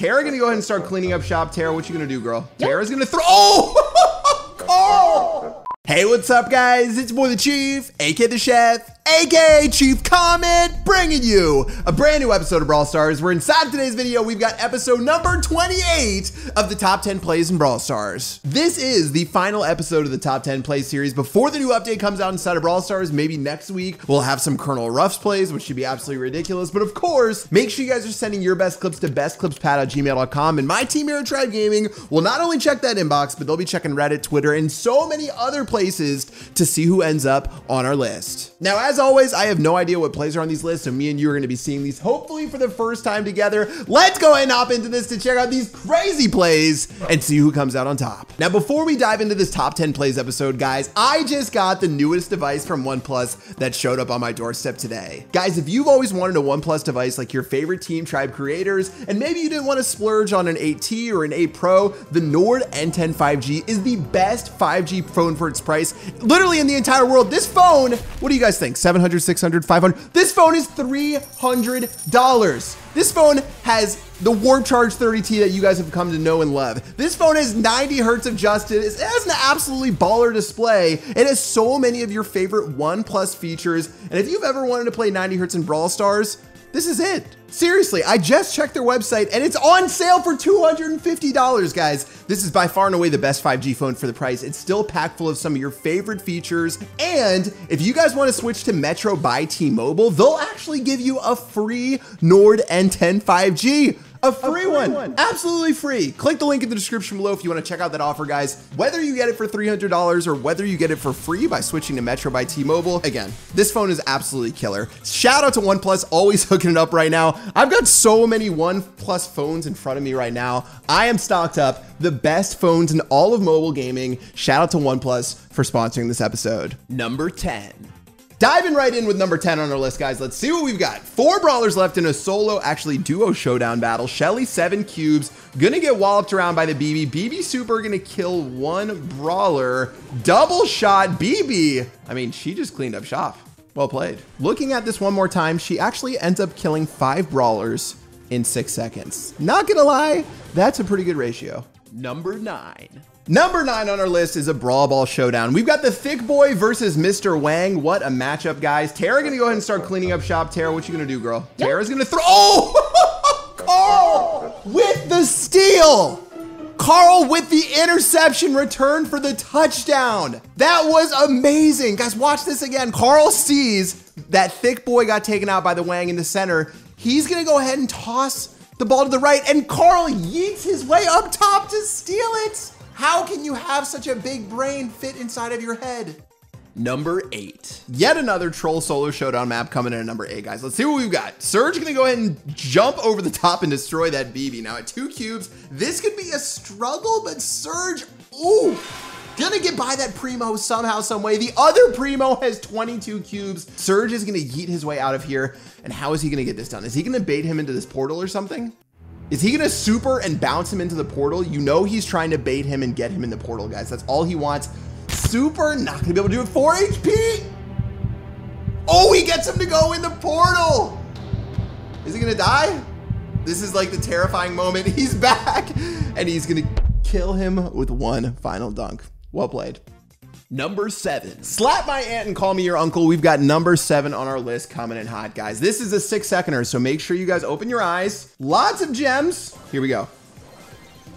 Tara gonna go ahead and start cleaning up shop. Tara, what you gonna do, girl? Tara's gonna throw. Oh, Carl! Hey, what's up, guys? It's boy the Chief, aka the Chef, aka Chief Comment, bringing you a brand new episode of Brawl Stars. We're inside today's video, we've got episode number 28 of the top 10 plays in Brawl Stars. This is the final episode of the top 10 plays series before the new update comes out inside of Brawl Stars. Maybe next week we'll have some Colonel Ruffs plays, which should be absolutely ridiculous. But of course, make sure you guys are sending your best clips to bestclipspat@gmail.com, and my team here at Tribe Gaming will not only check that inbox, but they'll be checking Reddit, Twitter, and so many other places to see who ends up on our list. Now, as always, I have no idea what plays are on these lists, so me and you are going to be seeing these hopefully for the first time together. Let's go and hop into this to check out these crazy plays and see who comes out on top. Now, before we dive into this top 10 plays episode, guys, I just got the newest device from OnePlus that showed up on my doorstep today. Guys, if you've always wanted a OnePlus device like your favorite Team Tribe creators, and maybe you didn't want to splurge on an 8T or an 8 Pro, the Nord N10 5G is the best 5G phone for its price, literally in the entire world. This phone, what do you guys think? 700, 600, 500? This phone is $300. This phone has the Warp Charge 30T that you guys have come to know and love. This phone has 90 hertz of justice. It has an absolutely baller display. It has so many of your favorite OnePlus features. And if you've ever wanted to play 90 hertz in Brawl Stars, this is it. Seriously, I just checked their website and it's on sale for $250, guys. This is by far and away the best 5G phone for the price. It's still packed full of some of your favorite features. And if you guys want to switch to Metro by T-Mobile, they'll actually give you a free Nord N10 5G. A free, a free one. one. Absolutely free. Click the link in the description below if you want to check out that offer, guys. Whether you get it for $300 or whether you get it for free by switching to Metro by T-Mobile, again, this phone is absolutely killer. Shout out to OnePlus, always hooking it up right now. I've got so many OnePlus phones in front of me right now. I am stocked up. The best phones in all of mobile gaming. Shout out to OnePlus for sponsoring this episode. Number 10. Diving right in with number 10 on our list, guys. Let's see what we've got. Four brawlers left in a solo, actually duo showdown battle. Shelly, seven cubes. Gonna get walloped around by the Bibi. Bibi Super gonna kill one brawler. Double shot Bibi. I mean, she just cleaned up shop. Well played. Looking at this one more time, she actually ends up killing five brawlers in six seconds. Not gonna lie, that's a pretty good ratio. Number nine. Number nine on our list is a Brawl Ball showdown. We've got the Thick Boy versus Mr. Wang. What a matchup, guys. Tara gonna go ahead and start cleaning up shop. Tara, what you gonna do, girl? Yep. Tara's gonna throw. Oh! Carl with the steal. Carl with the interception return for the touchdown. That was amazing. Guys, watch this again. Carl sees that Thick Boy got taken out by the Wang in the center. He's gonna go ahead and toss the ball to the right, and Carl yeets his way up top to steal it. How can you have such a big brain fit inside of your head? Number eight. Yet another Troll Solo Showdown map coming in at number eight, guys. Let's see what we've got. Surge gonna go ahead and jump over the top and destroy that Bibi. Now at two cubes, this could be a struggle, but Surge, ooh, gonna get by that Primo somehow, some way. The other Primo has 22 cubes. Surge is gonna yeet his way out of here. And how is he gonna get this done? Is he gonna bait him into this portal or something? Is he gonna super and bounce him into the portal? You know he's trying to bait him and get him in the portal, guys. That's all he wants. Super, not gonna be able to do it. 4 HP! Oh, he gets him to go in the portal! Is he gonna die? This is like the terrifying moment. He's back, and he's gonna kill him with one final dunk. Well played. Number seven. Slap my aunt and call me your uncle. We've got number seven on our list coming in hot, guys. This is a six seconder, so make sure you guys open your eyes. Lots of gems. Here we go.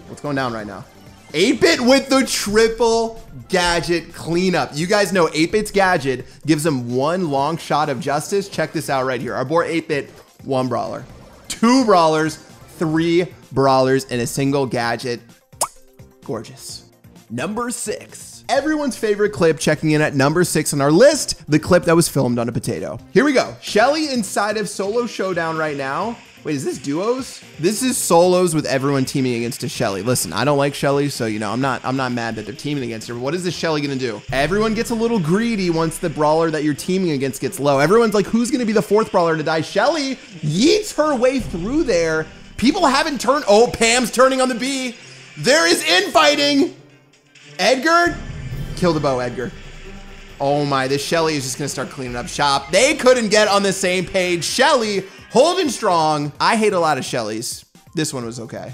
What's going down right now? 8-Bit with the triple gadget cleanup. You guys know 8-Bit's gadget gives him one long shot of justice. Check this out right here. Our boy 8-Bit, one brawler. Two brawlers, three brawlers in a single gadget. Gorgeous. Number six everyone's favorite clip checking in at number six on our list, the clip that was filmed on a potato. Here we go. Shelly inside of Solo Showdown right now. Wait, is this duos? This is solos with everyone teaming against a Shelly. Listen, I don't like Shelly, so you know I'm not I'm not mad that they're teaming against her. What is this Shelly gonna do? Everyone gets a little greedy once the brawler that you're teaming against gets low. Everyone's like, who's gonna be the fourth brawler to die? Shelly yeets her way through there. People haven't turned. Oh, Pam's turning on the B. There is infighting. Edgar Kill the Bo, Edgar. Oh my, this Shelly is just gonna start cleaning up shop. They couldn't get on the same page. Shelly holding strong. I hate a lot of Shellys. This one was okay.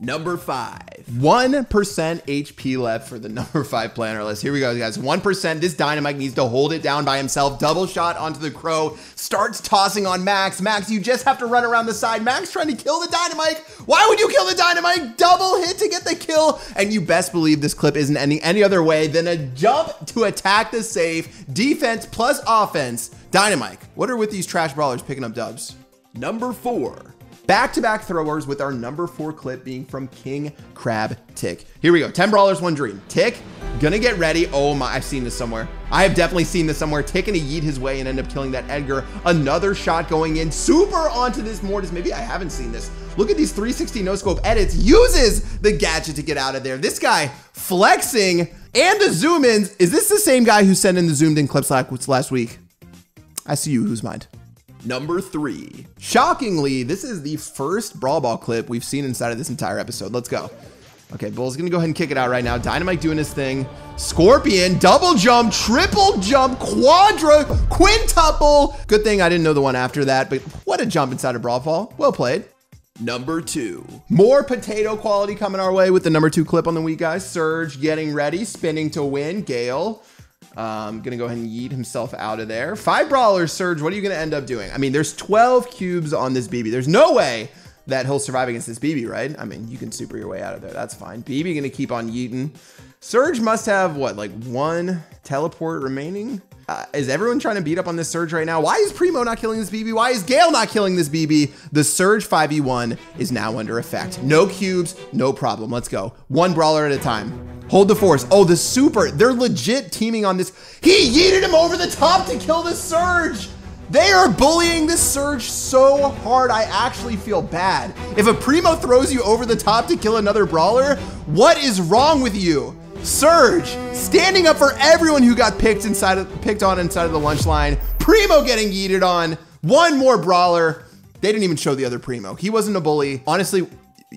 Number five. 1% HP left for the number five planner list. Here we go, guys. 1%. This Dynamike needs to hold it down by himself. Double shot onto the Crow. Starts tossing on Max. Max, you just have to run around the side. Max trying to kill the Dynamike. Why would you kill the Dynamike? Double hit to get the kill. And you best believe this clip isn't ending any other way than a jump to attack the safe. Defense plus offense. Dynamike, what are with these trash brawlers picking up dubs? Number four. Back-to-back throwers with our number four clip being from King Crab Tick. Here we go. 10 brawlers, one dream. Tick, gonna get ready. Oh my, I've seen this somewhere. I have definitely seen this somewhere. Tick gonna yeet his way and end up killing that Edgar. Another shot going in. Super onto this Mortis. Maybe I haven't seen this. Look at these 360 no scope edits. Uses the gadget to get out of there. This guy flexing and the zoom ins. Is this the same guy who sent in the zoomed in clips last week? I see you. Who's mind? Number three. Shockingly, this is the first Brawl Ball clip we've seen inside of this entire episode. Let's go. Okay, Bull's gonna go ahead and kick it out right now. Dynamike doing his thing. Scorpion, double jump, triple jump, quadra, quintuple. Good thing I didn't know the one after that, but what a jump inside of Brawl Ball. Well played. Number two. More potato quality coming our way with the number two clip on the week, guys. Surge getting ready, spinning to win. Gale um, gonna go ahead and yeet himself out of there. Five brawlers, Surge. What are you gonna end up doing? I mean, there's 12 cubes on this Bibi. There's no way that he'll survive against this Bibi, right? I mean, you can super your way out of there. That's fine. Bibi gonna keep on yeeting. Surge must have what, like one teleport remaining? Uh, is everyone trying to beat up on this Surge right now? Why is Primo not killing this Bibi? Why is Gale not killing this Bibi? The Surge 5v1 is now under effect. No cubes, no problem. Let's go. One brawler at a time. Hold the force. Oh, the super. They're legit teaming on this. He yeeted him over the top to kill the Surge. They are bullying this Surge so hard, I actually feel bad. If a Primo throws you over the top to kill another brawler, what is wrong with you? Surge, standing up for everyone who got picked inside of, picked on inside of the lunch line. Primo getting yeeted on. One more brawler. They didn't even show the other Primo. He wasn't a bully. Honestly,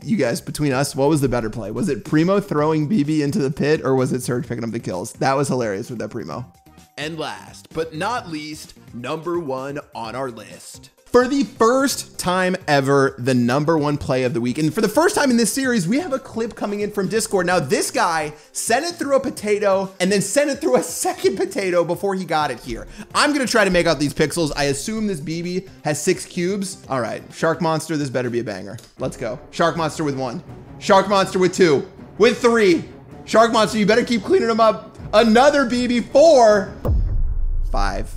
you guys, between us, what was the better play? Was it Primo throwing Bibi into the pit or was it Surge picking up the kills? That was hilarious with that Primo. And last but not least, number one on our list for the first time ever, the number one play of the week. And for the first time in this series, we have a clip coming in from Discord. Now, this guy sent it through a potato and then sent it through a second potato before he got it here. I'm gonna try to make out these pixels. I assume this Bibi has six cubes. All right, Shark Monster, this better be a banger. Let's go. Shark Monster with one. Shark Monster with two. With three. Shark Monster, you better keep cleaning them up. Another Bibi, four. Five.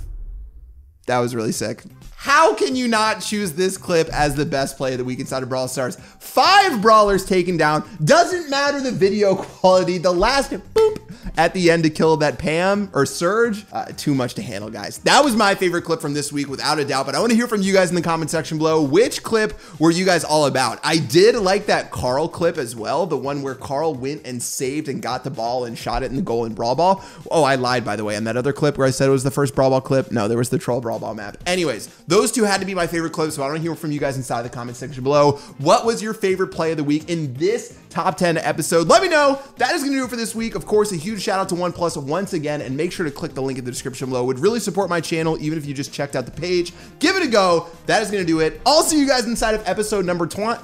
That was really sick. How can you not choose this clip as the best play of the week inside of Brawl Stars? Five brawlers taken down. Doesn't matter the video quality. The last boop at the end to kill that Pam or Surge. Uh, too much to handle, guys. That was my favorite clip from this week, without a doubt. But I want to hear from you guys in the comment section below. Which clip were you guys all about? I did like that Carl clip as well, the one where Carl went and saved and got the ball and shot it in the goal in Brawl Ball. Oh, I lied, by the way. On that other clip where I said it was the first Brawl Ball clip, no, there was the Troll Brawl Ball map. Anyways, those two had to be my favorite clips, so I want to hear from you guys inside the comment section below. What was your favorite play of the week in this top 10 episode? Let me know. That is going to do it for this week. Of course, a huge shout out to OnePlus once again, and make sure to click the link in the description below. It would really support my channel, even if you just checked out the page. Give it a go. That is going to do it. I'll see you guys inside of episode number 20.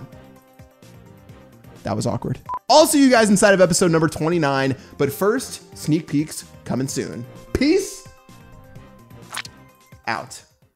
That was awkward. I'll see you guys inside of episode number 29. But first, sneak peeks coming soon. Peace out.